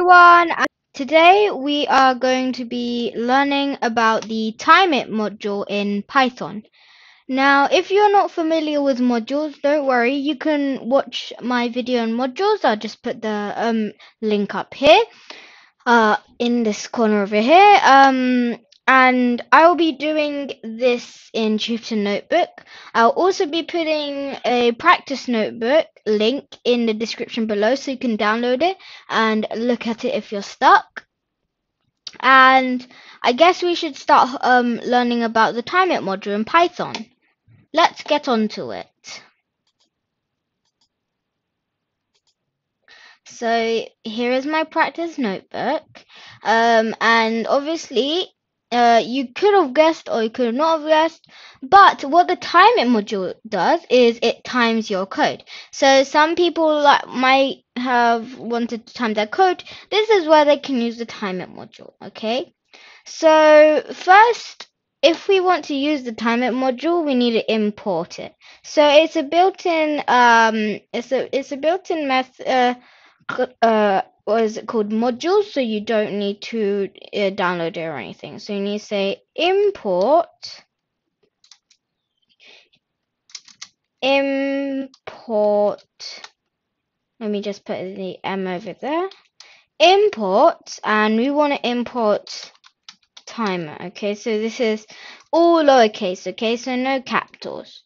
everyone. Today we are going to be learning about the timeit module in Python. Now, if you're not familiar with modules, don't worry. You can watch my video on modules. I'll just put the um, link up here, uh, in this corner over here. Um, and I'll be doing this in Jupyter Notebook. I'll also be putting a practice notebook link in the description below so you can download it and look at it if you're stuck. And I guess we should start um, learning about the timeit module in Python. Let's get on to it. So here is my practice notebook. Um, and obviously uh, you could have guessed or you could not have guessed. But what the timeit module does is it times your code. So some people like might have wanted to time their code. This is where they can use the timeit module. Okay. So first, if we want to use the timeit module, we need to import it. So it's a built-in um, it's a it's a built-in method. Uh, uh, what is it called? Modules so you don't need to uh, download it or anything. So you need to say import import let me just put the m over there. Import and we want to import timeit okay? So this is all lowercase okay? So no capitals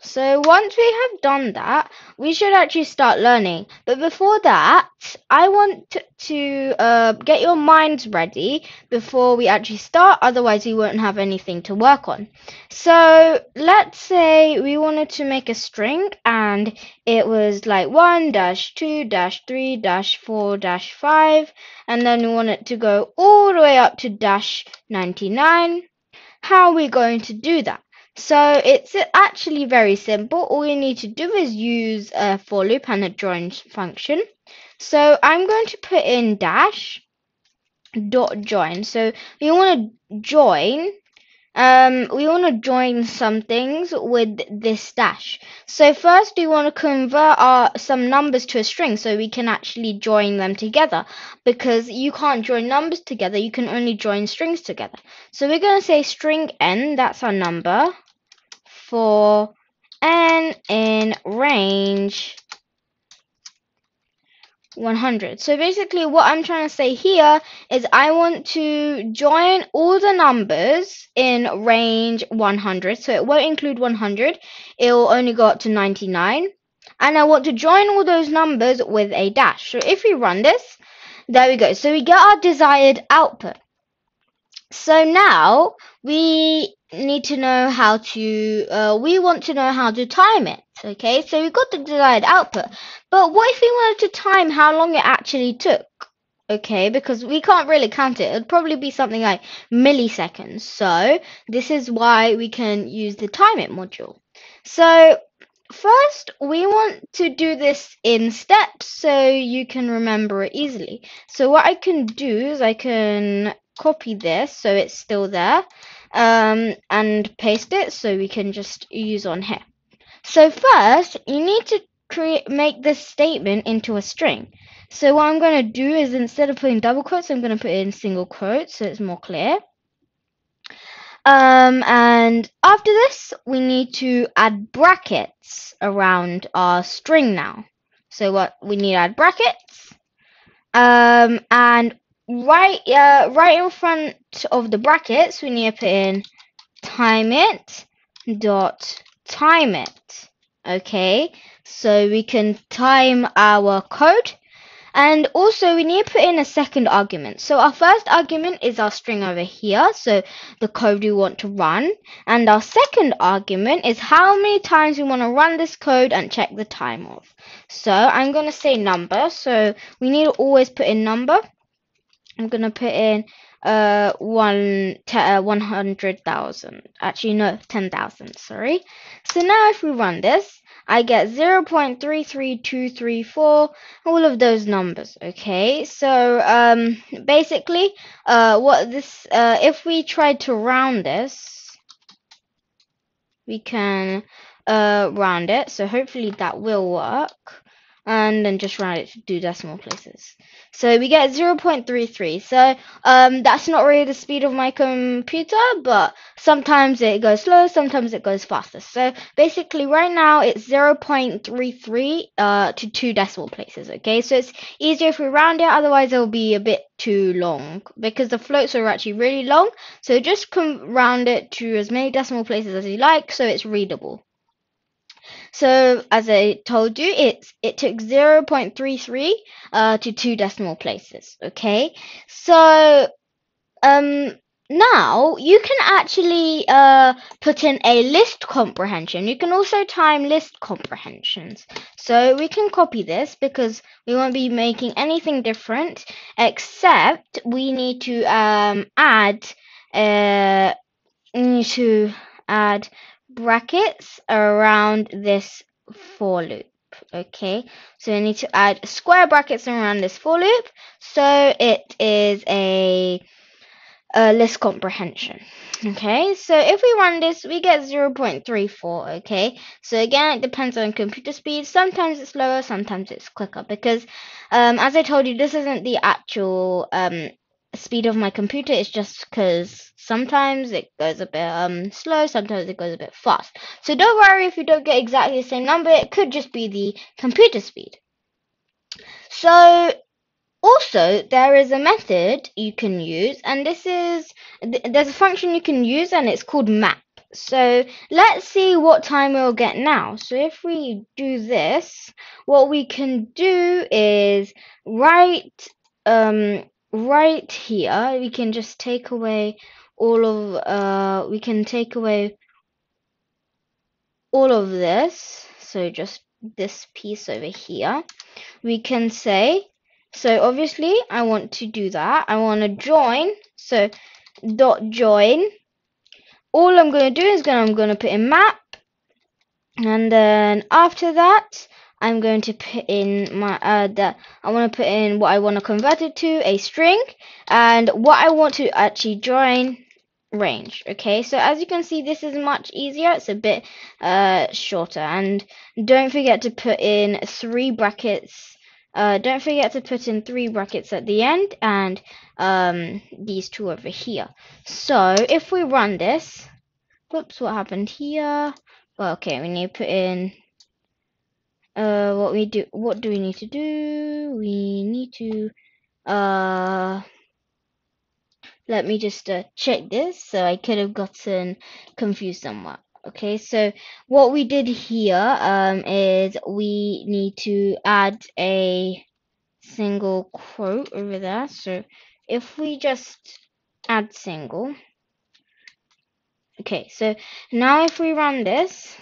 so once we have done that, we should actually start learning. But before that, I want to uh, get your minds ready before we actually start. Otherwise, we won't have anything to work on. So let's say we wanted to make a string and it was like 1 dash 2 dash 3 dash 4 dash 5 and then we want it to go all the way up to dash 99. How are we going to do that? So it's actually very simple. All you need to do is use a for loop and a join function. So I'm going to put in dash dot join. So we want to join um, we want to join some things with this dash. So first we want to convert our some numbers to a string so we can actually join them together because you can't join numbers together, you can only join strings together. So we're going to say string n, that's our number, for n in range 100. So basically what I'm trying to say here is I want to join all the numbers in range 100. So it won't include 100. It will only go up to 99. And I want to join all those numbers with a dash. So if we run this, there we go. So we get our desired output. So now we need to know how to, uh, we want to know how to timeit. Okay, so we got the desired output. But what if we wanted to time how long it actually took? Okay, because we can't really count it. It'd probably be something like milliseconds. So this is why we can use the time it module. So first we want to do this in steps so you can remember it easily. So what I can do is I can copy this so it's still there um, and paste it so we can just use on here. So first, you need to create make this statement into a string. So what I'm going to do is instead of putting double quotes, I'm going to put in single quotes so it's more clear. Um, and after this, we need to add brackets around our string now. So what we need add brackets. Um, and right uh, right in front of the brackets we need to put in timeit dot timeit okay? So we can time our code. And also we need to put in a second argument. So our first argument is our string over here so the code we want to run. And our second argument is how many times we want to run this code and check the time of. so i'm going to say number so we need to always put in number I'm gonna put in uh one uh, 100,000 actually no 10,000 sorry. So now if we run this I get 0.33234 all of those numbers okay? So um basically uh what this uh if we try to round this we can uh round it. So hopefully that will work and then just round it to two decimal places. So we get 0.33. So um, that's not really the speed of my computer, but sometimes it goes slow, sometimes it goes faster. So basically right now it's 0.33 uh, to two decimal places, okay? So it's easier if we round it, otherwise it'll be a bit too long because the floats are actually really long. So just round it to as many decimal places as you like so it's readable. So as I told you, it's it took 0.33 uh, to two decimal places. Okay, so um now you can actually uh, put in a list comprehension. You can also time list comprehensions. So we can copy this because we won't be making anything different except we need to um, add uh, need to add brackets around this for loop. Okay, so we need to add square brackets around this for loop. So it is a, a list comprehension. Okay, so if we run this, we get 0.34. Okay, so again, it depends on computer speed. Sometimes it's slower, sometimes it's quicker because, um, as I told you, this isn't the actual um, speed of my computer is just because sometimes it goes a bit um slow, sometimes it goes a bit fast. So don't worry if you don't get exactly the same number, it could just be the computer speed. So also there is a method you can use and this is there's a function you can use and it's called map. So let's see what time we'll get now. So if we do this, what we can do is write um right here we can just take away all of uh we can take away all of this. So just this piece over here. We can say so obviously I want to do that. I want to join. So dot join. All I'm going to do is gonna, I'm going to put in map. And then after that I'm going to put in my uh that I want to put in what I want to convert it to a string and what I want to actually join range okay? So as you can see this is much easier. It's a bit uh shorter. And don't forget to put in three brackets uh don't forget to put in three brackets at the end and um these two over here. So if we run this whoops what happened here? Well okay we need to put in uh, what we do, what do we need to do? We need to, uh, let me just uh, check this. So I could have gotten confused somewhat. Okay, so what we did here um, is we need to add a single quote over there. So if we just add single, okay, so now if we run this,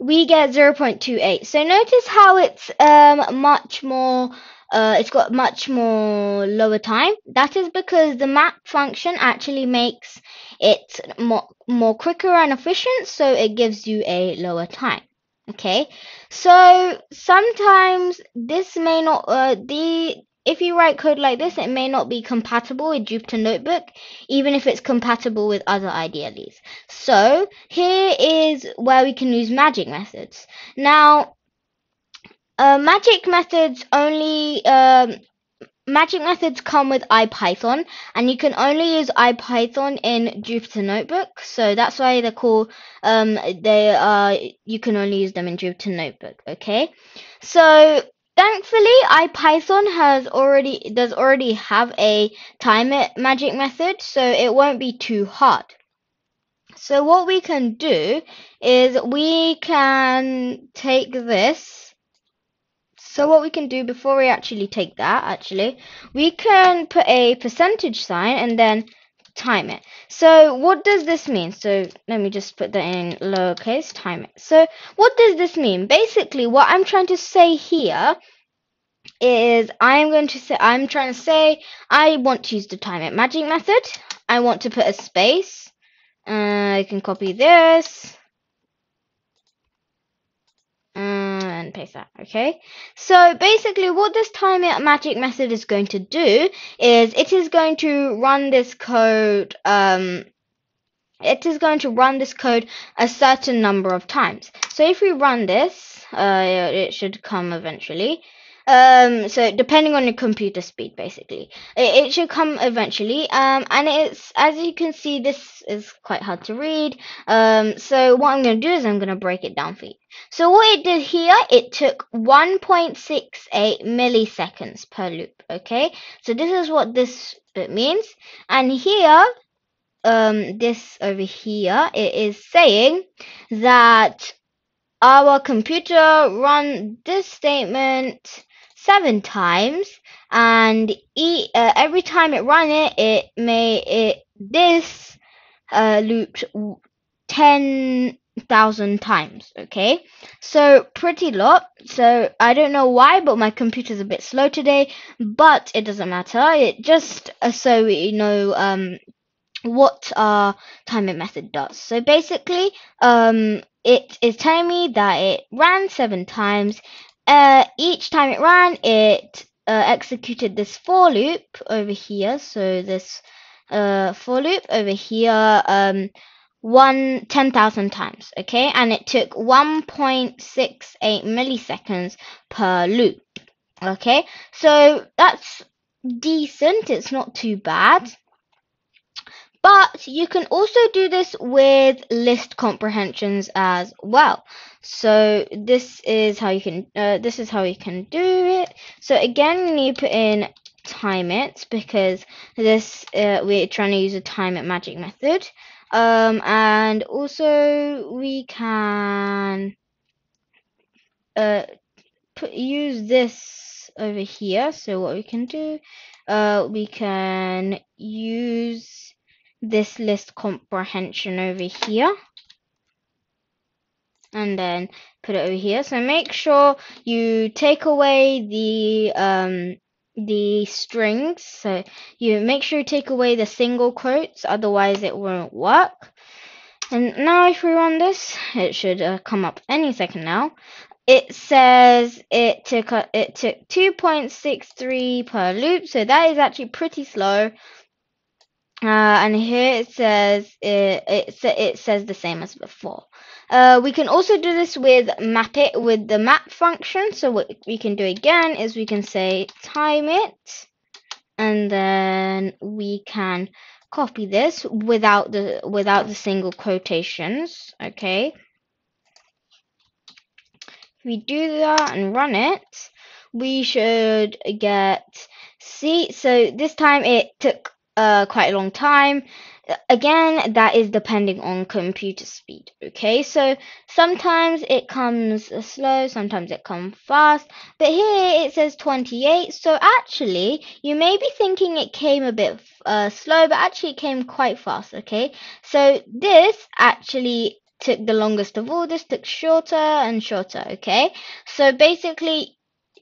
we get 0.28. So notice how it's um, much more, uh, it's got much more lower time. That is because the map function actually makes it more, more quicker and efficient, so it gives you a lower time. Okay, so sometimes this may not, uh, the if you write code like this, it may not be compatible with Jupyter Notebook, even if it's compatible with other IDLEs. So here is where we can use magic methods. Now, uh, magic methods only um, magic methods come with IPython, and you can only use IPython in Jupyter Notebook. So that's why they're called um, they are you can only use them in Jupyter Notebook. Okay, so Thankfully, IPython has already does already have a time magic method, so it won't be too hard. So what we can do is we can take this. So what we can do before we actually take that, actually, we can put a percentage sign and then timeit. So what does this mean? So let me just put that in lowercase, timeit. So what does this mean? Basically, what I'm trying to say here is I'm going to say I'm trying to say I want to use the timeit magic method. I want to put a space. Uh, I can copy this uh, and paste that. Okay. So basically, what this time magic method is going to do is it is going to run this code. Um, it is going to run this code a certain number of times. So if we run this, uh, it should come eventually. Um, so depending on your computer speed, basically, it, it should come eventually. Um, and it's as you can see, this is quite hard to read. Um, so what I'm going to do is I'm going to break it down for you. So what it did here, it took 1.68 milliseconds per loop. Okay, so this is what this bit means. And here, um, this over here, it is saying that our computer run this statement seven times and e uh, every time it run it it made it this uh, looped 10,000 times okay? So pretty lot. So I don't know why but my computer's a bit slow today but it doesn't matter. It just uh, so you know um what our timer method does. So basically um it is telling me that it ran seven times uh, each time it ran, it uh, executed this for loop over here. So this uh, for loop over here, um, one 10,000 times, okay? And it took 1.68 milliseconds per loop, okay? So that's decent. It's not too bad. But you can also do this with list comprehensions as well. So this is how you can uh, this is how you can do it. So again, you need to put in timeit because this uh, we're trying to use a timeit magic method. Um, and also we can uh, put, use this over here. So what we can do, uh, we can use this list comprehension over here. And then put it over here. So make sure you take away the um the strings. So you make sure you take away the single quotes otherwise it won't work. And now if we run this it should uh, come up any second now. It says it took a, it took 2.63 per loop. So that is actually pretty slow uh, and here it says it, it, it says the same as before. Uh, we can also do this with map it with the map function. So what we can do again is we can say timeit, and then we can copy this without the without the single quotations. Okay. If we do that and run it, we should get see. So this time it took uh, quite a long time. Again, that is depending on computer speed. Okay, so sometimes it comes slow, sometimes it comes fast, but here it says 28. So actually, you may be thinking it came a bit uh, slow, but actually it came quite fast. Okay, so this actually took the longest of all. This took shorter and shorter. Okay, so basically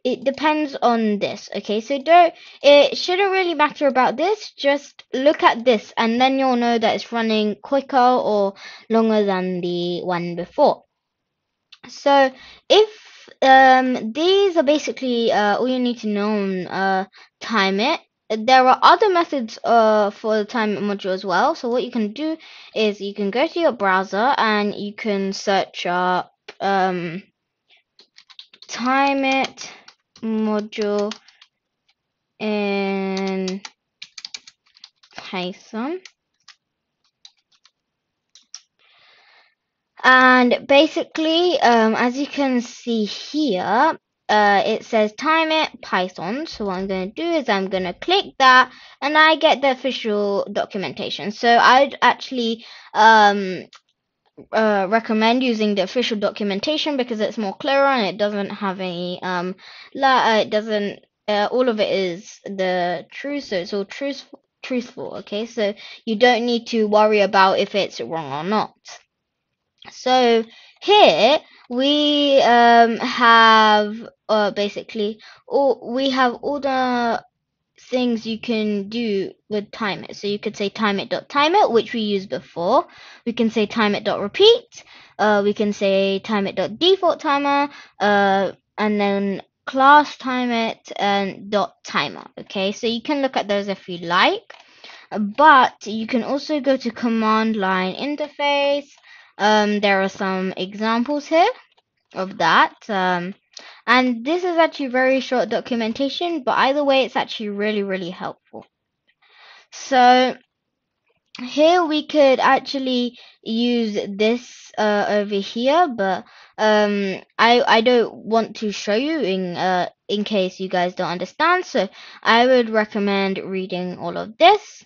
it depends on this okay? So don't it shouldn't really matter about this just look at this and then you'll know that it's running quicker or longer than the one before. So if um, these are basically uh, all you need to know on uh, timeit. There are other methods uh, for the time module as well. So what you can do is you can go to your browser and you can search up um, timeit module in Python. And basically, um, as you can see here, uh, it says timeit Python. So what I'm going to do is I'm going to click that and I get the official documentation. So I'd actually um, uh, recommend using the official documentation because it's more clearer and it doesn't have any um la- uh, it doesn't uh, all of it is the truth so it's all truth truthful okay? So you don't need to worry about if it's wrong or not. So here we um have uh basically all we have all the things you can do with timeit. So you could say timeit dot timeit, which we used before. We can say timeit dot repeat. Uh, we can say timeit dot default timer. Uh, and then class time it and dot timer. Okay, so you can look at those if you like. but you can also go to command line interface. Um, there are some examples here of that. Um, and this is actually very short documentation, but either way, it's actually really, really helpful. So here we could actually use this uh, over here, but um, I I don't want to show you in uh, in case you guys don't understand. So I would recommend reading all of this.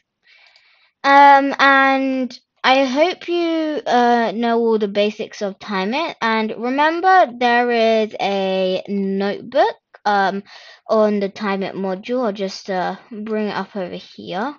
Um, and I hope you uh, know all the basics of timeit. And remember, there is a notebook um, on the timeit module. I'll just uh, bring it up over here.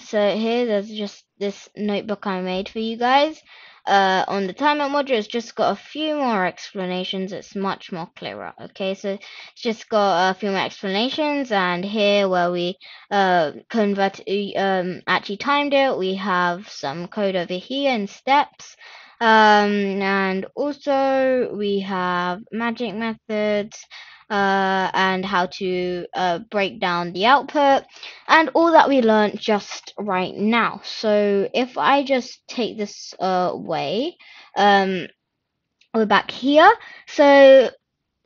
So here, there's just this notebook I made for you guys. Uh, on the timeit module, it's just got a few more explanations. It's much more clearer. Okay, so it's just got a few more explanations, and here where we uh, convert, um, actually timed it, we have some code over here in steps. Um, and also we have magic methods, uh, and how to uh, break down the output and all that we learned just right now. So if I just take this away, um, we're back here. So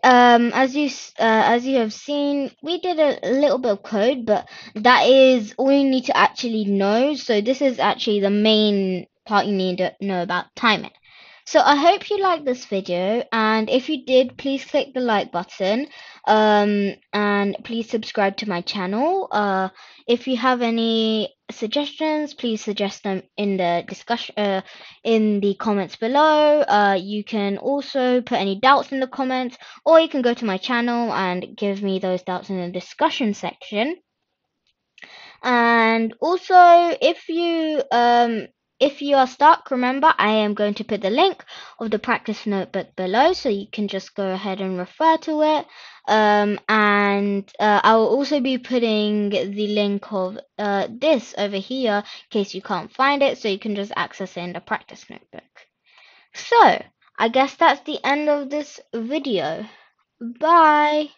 um, as you uh, as you have seen, we did a little bit of code, but that is all you need to actually know. So this is actually the main part you need to know about timeit. So I hope you liked this video and if you did please click the like button um, and please subscribe to my channel. Uh, if you have any suggestions please suggest them in the discussion uh, in the comments below. Uh, you can also put any doubts in the comments or you can go to my channel and give me those doubts in the discussion section. And also if you um, if you are stuck, remember I am going to put the link of the practice notebook below so you can just go ahead and refer to it. Um, and uh, I will also be putting the link of uh, this over here in case you can't find it so you can just access it in the practice notebook. So, I guess that's the end of this video. Bye!